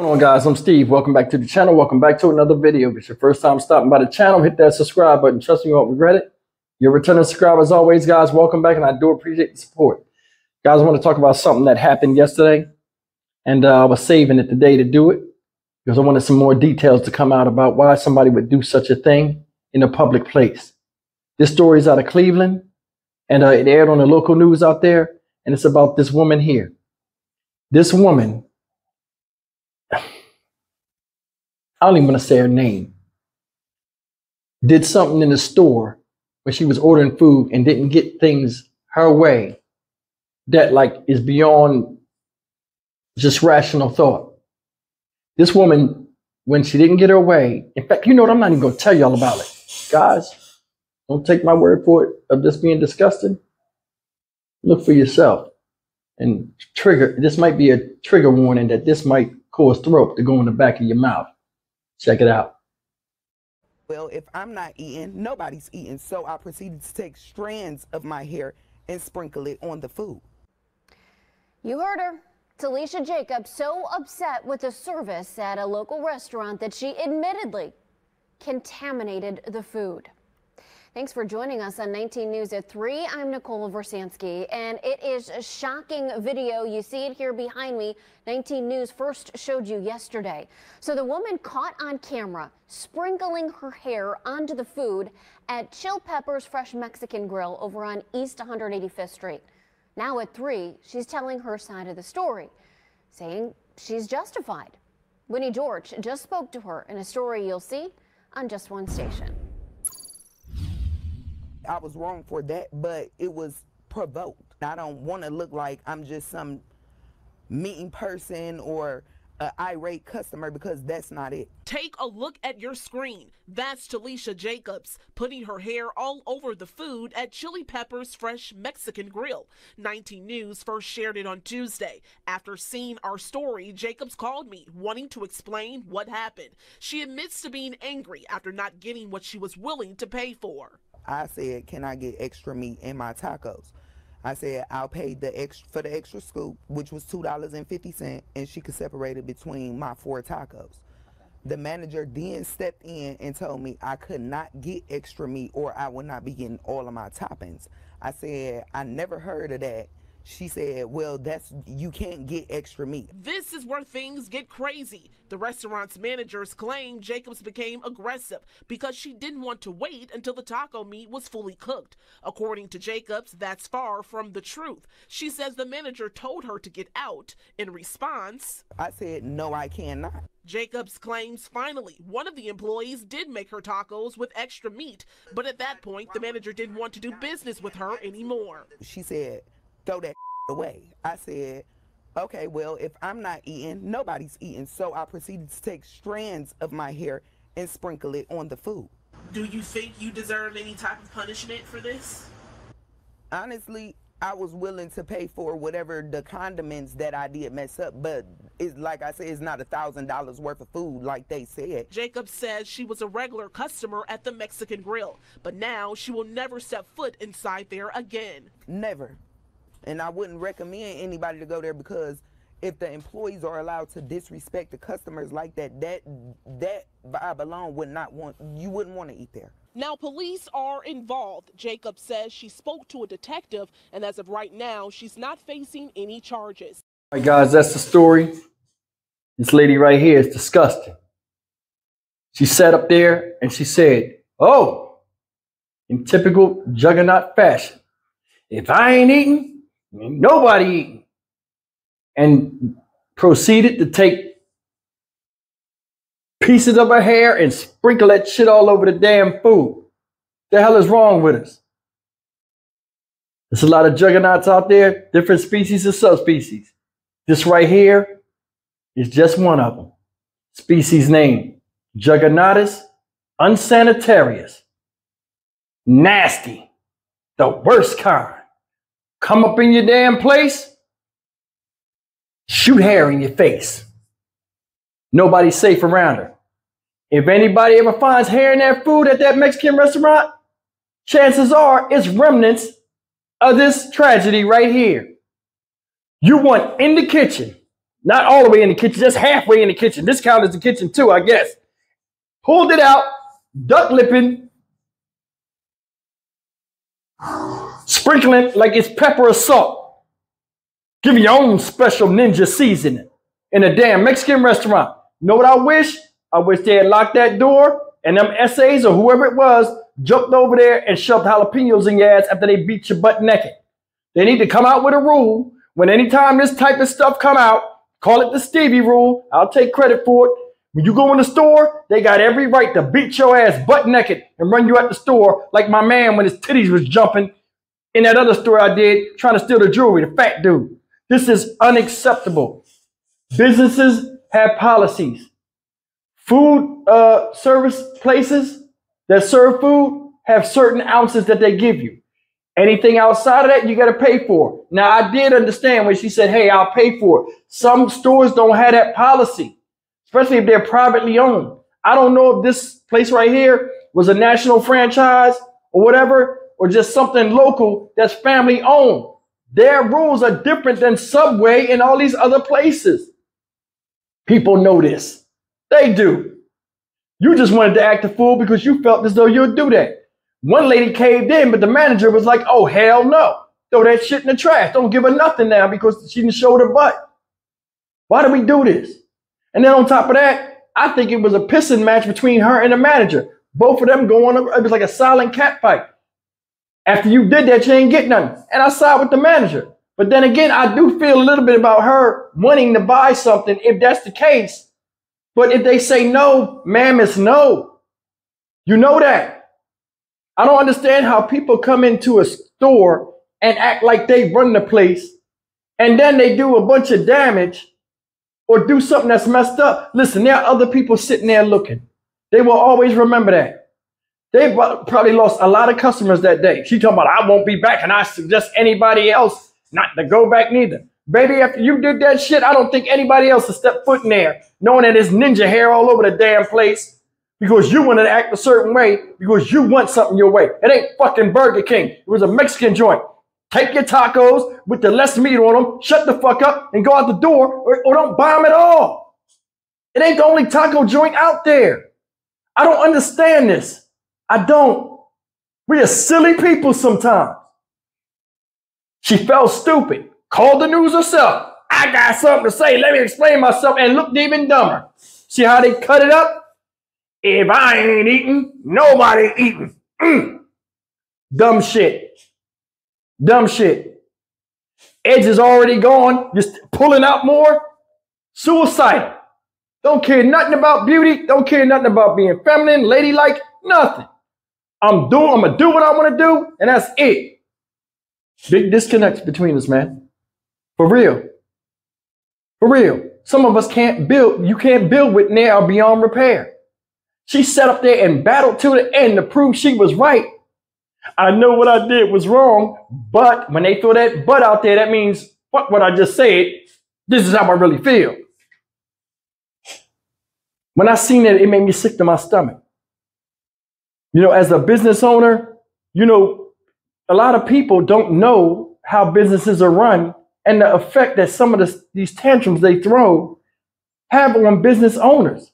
What's going on guys, I'm Steve. Welcome back to the channel. Welcome back to another video. If it's your first time stopping by the channel, hit that subscribe button. Trust me, you won't regret it. Your returning subscriber as always, guys. Welcome back and I do appreciate the support. Guys, I want to talk about something that happened yesterday. And uh, I was saving it today to do it because I wanted some more details to come out about why somebody would do such a thing in a public place. This story is out of Cleveland and uh, it aired on the local news out there. And it's about this woman here. This woman I don't even want to say her name, did something in the store when she was ordering food and didn't get things her way that like is beyond just rational thought. This woman, when she didn't get her way, in fact, you know what? I'm not even going to tell y'all about it. Guys, don't take my word for it of this being disgusting. Look for yourself and trigger. This might be a trigger warning that this might cause throat to go in the back of your mouth. Check it out. Well, if I'm not eating, nobody's eating. So I proceeded to take strands of my hair and sprinkle it on the food. You heard her. Talisha Jacobs so upset with the service at a local restaurant that she admittedly contaminated the food. Thanks for joining us on 19 News at 3. I'm Nicole Versansky, and it is a shocking video. You see it here behind me. 19 News first showed you yesterday. So the woman caught on camera sprinkling her hair onto the food at Chili Peppers Fresh Mexican Grill over on East 185th Street. Now at 3, she's telling her side of the story, saying she's justified. Winnie George just spoke to her in a story you'll see on just one station. I was wrong for that, but it was provoked. I don't want to look like I'm just some mean person or an irate customer because that's not it. Take a look at your screen. That's Talisha Jacobs putting her hair all over the food at Chili Pepper's Fresh Mexican Grill. 19 News first shared it on Tuesday. After seeing our story, Jacobs called me wanting to explain what happened. She admits to being angry after not getting what she was willing to pay for. I said, "Can I get extra meat in my tacos?" I said, "I'll pay the extra for the extra scoop, which was two dollars and fifty cent, and she could separate it between my four tacos." The manager then stepped in and told me I could not get extra meat or I would not be getting all of my toppings. I said, I never heard of that. She said, Well, that's you can't get extra meat. This is where things get crazy. The restaurant's managers claim Jacobs became aggressive because she didn't want to wait until the taco meat was fully cooked. According to Jacobs, that's far from the truth. She says the manager told her to get out. In response, I said, No, I cannot. Jacobs claims finally one of the employees did make her tacos with extra meat, but at that point, the manager didn't want to do business with her anymore. She said, throw that away. I said, okay, well, if I'm not eating, nobody's eating. So I proceeded to take strands of my hair and sprinkle it on the food. Do you think you deserve any type of punishment for this? Honestly, I was willing to pay for whatever the condiments that I did mess up, but it's like I said, it's not a thousand dollars worth of food like they said. Jacob says she was a regular customer at the Mexican Grill, but now she will never step foot inside there again. Never. And I wouldn't recommend anybody to go there because if the employees are allowed to disrespect the customers like that, that that vibe alone would not want you wouldn't want to eat there. Now police are involved. Jacob says she spoke to a detective and as of right now, she's not facing any charges. All right, guys, that's the story. This lady right here is disgusting. She sat up there and she said, Oh, in typical juggernaut fashion, if I ain't eating, Nobody and proceeded to take pieces of her hair and sprinkle that shit all over the damn food. The hell is wrong with us? There's a lot of juggernauts out there, different species and subspecies. This right here is just one of them. Species name Juggernautus unsanitarius. Nasty. The worst kind come up in your damn place, shoot hair in your face. Nobody's safe around her. If anybody ever finds hair in that food at that Mexican restaurant, chances are it's remnants of this tragedy right here. You want in the kitchen Not all the way in the kitchen, just halfway in the kitchen. This count as the kitchen too, I guess. Pulled it out, duck lipping, sprinkling like it's pepper or salt. Give your own special ninja seasoning in a damn Mexican restaurant. Know what I wish? I wish they had locked that door and them essays or whoever it was jumped over there and shoved jalapenos in your ass after they beat your butt naked. They need to come out with a rule when anytime this type of stuff come out, call it the Stevie rule. I'll take credit for it. When you go in the store, they got every right to beat your ass butt naked and run you out the store like my man when his titties was jumping in that other story I did trying to steal the jewelry, the fat dude. This is unacceptable. Businesses have policies. Food uh, service places that serve food have certain ounces that they give you. Anything outside of that, you got to pay for. Now, I did understand when she said, Hey, I'll pay for it. Some stores don't have that policy, especially if they're privately owned. I don't know if this place right here was a national franchise or whatever, or just something local that's family owned. Their rules are different than Subway and all these other places. People know this. They do. You just wanted to act a fool because you felt as though you'd do that. One lady caved in, but the manager was like, oh, hell no. Throw that shit in the trash. Don't give her nothing now because she didn't show her butt. Why do we do this? And then on top of that, I think it was a pissing match between her and the manager. Both of them going, it was like a silent cat fight. After you did that, you ain't get nothing. And I side with the manager. But then again, I do feel a little bit about her wanting to buy something if that's the case. But if they say no, ma'am, it's no. You know that. I don't understand how people come into a store and act like they run the place and then they do a bunch of damage or do something that's messed up. Listen, there are other people sitting there looking. They will always remember that. They probably lost a lot of customers that day. She talking about, I won't be back, and I suggest anybody else not to go back neither. Baby, after you did that shit, I don't think anybody else will step foot in there, knowing that there's ninja hair all over the damn place because you wanted to act a certain way because you want something your way. It ain't fucking Burger King. It was a Mexican joint. Take your tacos with the less meat on them, shut the fuck up, and go out the door, or, or don't buy them at all. It ain't the only taco joint out there. I don't understand this. I don't. We are silly people sometimes. She felt stupid, called the news herself. I got something to say. Let me explain myself and looked even dumber. See how they cut it up? If I ain't eating, nobody eating. Mm. Dumb shit. Dumb shit. Edge is already gone. Just pulling out more. Suicidal. Don't care nothing about beauty. Don't care nothing about being feminine, ladylike, nothing. I'm doing, I'm gonna do what I want to do, and that's it. Big disconnect between us, man. For real. For real. Some of us can't build, you can't build with now beyond repair. She sat up there and battled to the end to prove she was right. I know what I did was wrong, but when they throw that butt out there, that means fuck what I just said. This is how I really feel. When I seen it, it made me sick to my stomach. You know, as a business owner, you know, a lot of people don't know how businesses are run and the effect that some of the, these tantrums they throw have on business owners.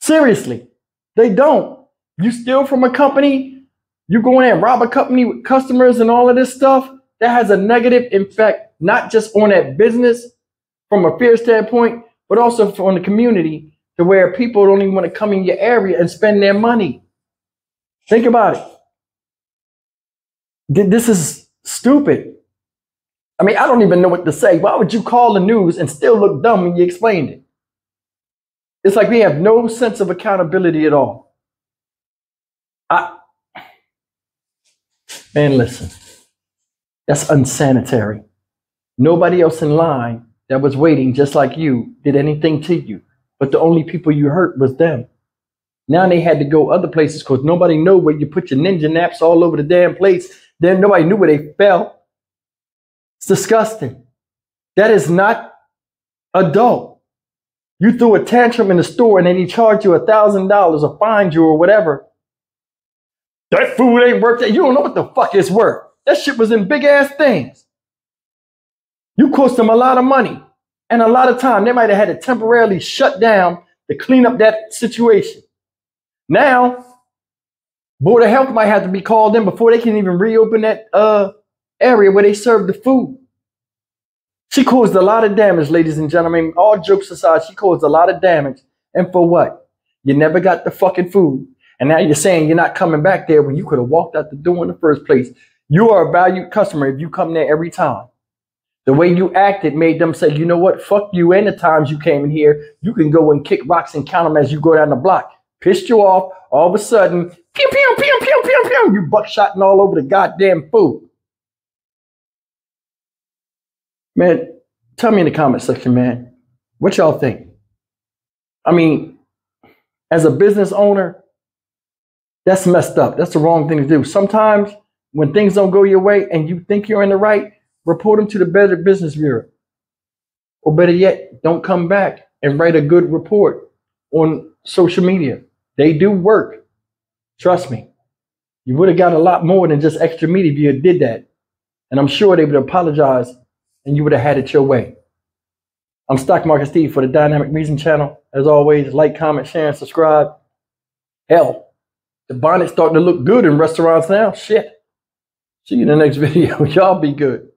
Seriously, they don't. You steal from a company, you go in and rob a company with customers and all of this stuff, that has a negative effect, not just on that business from a fear standpoint, but also on the community to where people don't even want to come in your area and spend their money. Think about it. This is stupid. I mean, I don't even know what to say. Why would you call the news and still look dumb when you explained it? It's like we have no sense of accountability at all. I, man, listen, that's unsanitary. Nobody else in line that was waiting just like you did anything to you, but the only people you hurt was them. Now they had to go other places because nobody knew where you put your ninja naps all over the damn place. Then nobody knew where they fell. It's disgusting. That is not adult. You threw a tantrum in the store and then he charged you a thousand dollars or fined you or whatever. That food ain't worth it. You don't know what the fuck it's worth. That shit was in big ass things. You cost them a lot of money. And a lot of time they might have had to temporarily shut down to clean up that situation. Now, Board of Health might have to be called in before they can even reopen that uh, area where they serve the food. She caused a lot of damage, ladies and gentlemen. All jokes aside, she caused a lot of damage. And for what? You never got the fucking food. And now you're saying you're not coming back there when you could have walked out the door in the first place. You are a valued customer if you come there every time. The way you acted made them say, you know what? Fuck you and the times you came in here. You can go and kick rocks and count them as you go down the block. Pissed you off. All of a sudden, pew, pew, pew, pew, pew, pew. You buckshotting all over the goddamn food. Man, tell me in the comment section, man, what y'all think? I mean, as a business owner, that's messed up. That's the wrong thing to do. Sometimes when things don't go your way and you think you're in the right, report them to the Better Business Bureau. Or better yet, don't come back and write a good report on social media. They do work. Trust me. You would have got a lot more than just extra meat if you did that. And I'm sure they would apologize and you would have had it your way. I'm Stock Market Steve for the Dynamic Reason channel. As always, like, comment, share, and subscribe. Hell, the bonnet's starting to look good in restaurants now. Shit. See you in the next video. Y'all be good.